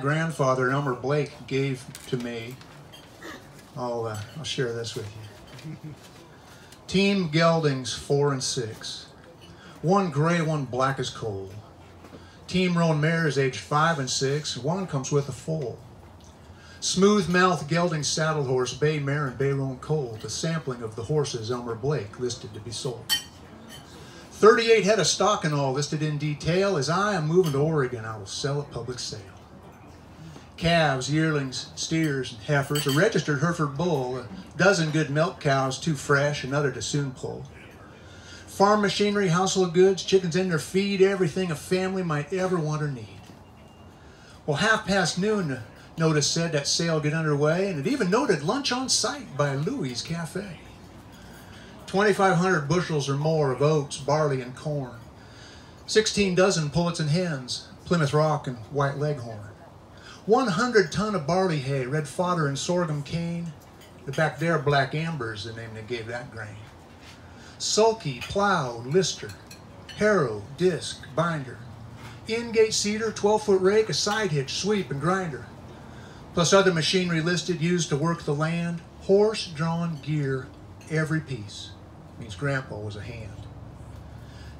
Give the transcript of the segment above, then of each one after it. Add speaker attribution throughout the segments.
Speaker 1: grandfather Elmer Blake gave to me. I'll uh, I'll share this with you. Team Geldings four and six, one gray, one black as coal. Team Roan mares aged five and six, one comes with a foal. Smooth mouth gelding saddle horse, bay mare and bay roan colt, a sampling of the horses Elmer Blake listed to be sold. 38 head of stock and all listed in detail. As I am moving to Oregon, I will sell at public sale. Calves, yearlings, steers, and heifers, a registered Hereford bull, a dozen good milk cows, two fresh, another to soon pull. Farm machinery, household goods, chickens in their feed, everything a family might ever want or need. Well, half past noon, notice said that sale get underway, and it even noted lunch on site by Louis Cafe. 2,500 bushels or more of oats, barley, and corn. 16 dozen pullets and hens, Plymouth Rock and White Leghorn. 100 ton of barley hay, red fodder and sorghum cane. The back there, black amber is the name they gave that grain. Sulky, plow, lister, harrow, disc, binder. Endgate seeder, 12-foot rake, a side hitch, sweep, and grinder. Plus other machinery listed used to work the land. Horse-drawn gear, every piece means Grandpa was a hand.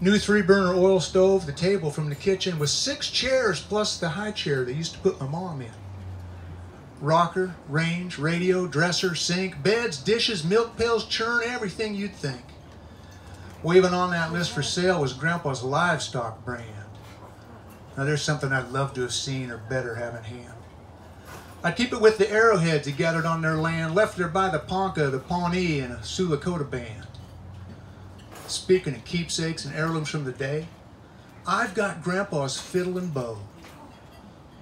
Speaker 1: New three burner oil stove, the table from the kitchen with six chairs plus the high chair they used to put my mom in. Rocker, range, radio, dresser, sink, beds, dishes, milk pails, churn, everything you'd think. Waving on that list for sale was Grandpa's livestock brand. Now there's something I'd love to have seen or better have in hand. I'd keep it with the arrowheads he gathered on their land, left there by the Ponca, the Pawnee, and a Sioux Lakota band. Speaking of keepsakes and heirlooms from the day, I've got Grandpa's fiddle and bow,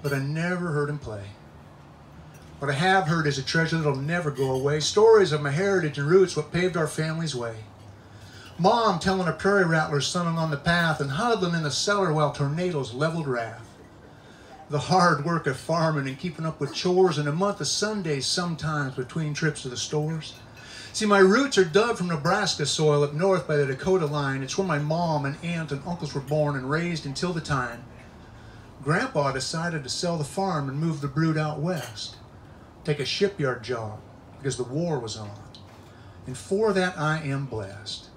Speaker 1: but I never heard him play. What I have heard is a treasure that'll never go away. Stories of my heritage and roots, what paved our family's way. Mom telling a prairie rattler sunning on the path and huddling in the cellar while tornadoes leveled wrath. The hard work of farming and keeping up with chores and a month of Sundays sometimes between trips to the stores. See, my roots are dug from Nebraska soil up north by the Dakota line. It's where my mom and aunt and uncles were born and raised until the time Grandpa decided to sell the farm and move the brood out west. Take a shipyard job because the war was on. And for that I am blessed.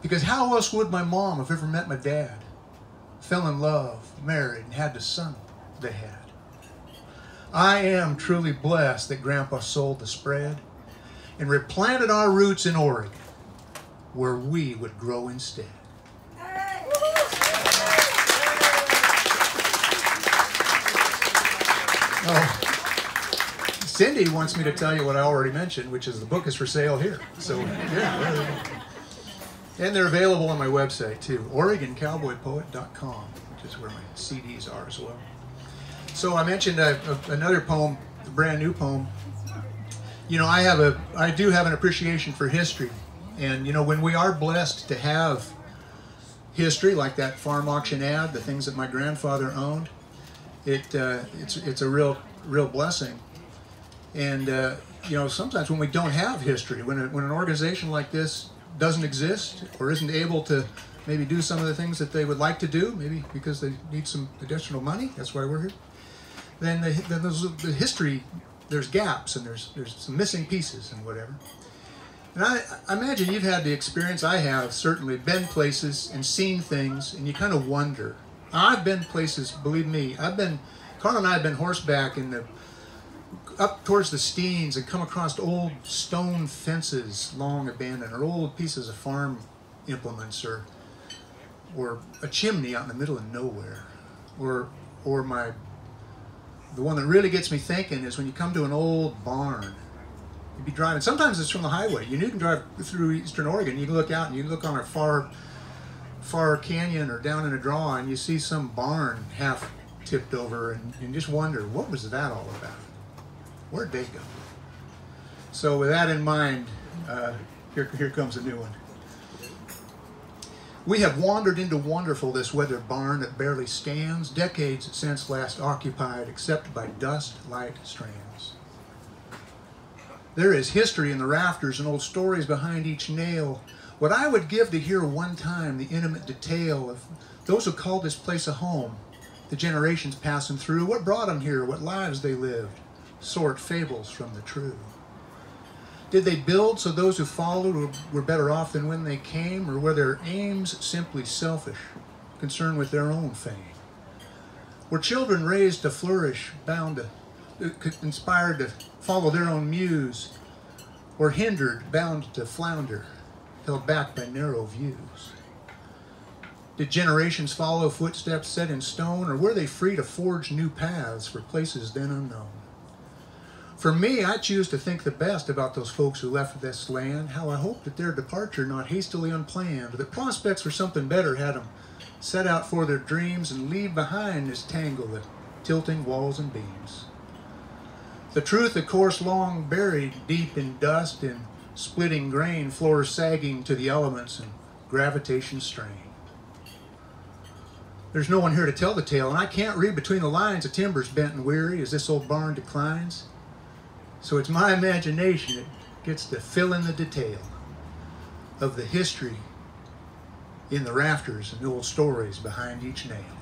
Speaker 1: Because how else would my mom have ever met my dad? Fell in love, married, and had the son they had. I am truly blessed that Grandpa sold the spread and replanted our roots in Oregon, where we would grow instead. Oh, Cindy wants me to tell you what I already mentioned, which is the book is for sale here. So, yeah. And they're available on my website too, OregonCowboyPoet.com, which is where my CDs are as well. So I mentioned a, a, another poem, a brand new poem you know, I have a, I do have an appreciation for history, and you know, when we are blessed to have history like that farm auction ad, the things that my grandfather owned, it, uh, it's, it's a real, real blessing. And uh, you know, sometimes when we don't have history, when, a, when an organization like this doesn't exist or isn't able to maybe do some of the things that they would like to do, maybe because they need some additional money, that's why we're here, then the, then the history there's gaps and there's there's some missing pieces and whatever. And I, I imagine you've had the experience I have, certainly been places and seen things, and you kind of wonder. I've been places, believe me, I've been, Carl and I have been horseback in the, up towards the Steens and come across old stone fences long abandoned, or old pieces of farm implements, or, or a chimney out in the middle of nowhere, or, or my the one that really gets me thinking is when you come to an old barn. You'd be driving. Sometimes it's from the highway. You can drive through eastern Oregon. You can look out and you look on a far, far canyon or down in a draw, and you see some barn half tipped over, and you just wonder what was that all about? Where'd they go? So with that in mind, uh, here here comes a new one. We have wandered into wonderful this weathered barn that barely stands, decades since last occupied, except by dust light strands. There is history in the rafters and old stories behind each nail. What I would give to hear one time the intimate detail of those who called this place a home The generations passing through, what brought them here, what lives they lived, sort fables from the true. Did they build so those who followed were better off than when they came, or were their aims simply selfish, concerned with their own fame? Were children raised to flourish, bound to, uh, inspired to follow their own muse, or hindered, bound to flounder, held back by narrow views? Did generations follow footsteps set in stone, or were they free to forge new paths for places then unknown? For me, I choose to think the best about those folks who left this land, how I hope that their departure not hastily unplanned, that prospects for something better had them set out for their dreams and leave behind this tangle of tilting walls and beams. The truth, of course, long buried deep in dust and splitting grain, floors sagging to the elements and gravitation strain. There's no one here to tell the tale, and I can't read between the lines. of timber's bent and weary as this old barn declines. So it's my imagination that gets to fill in the detail of the history in the rafters and the old stories behind each nail.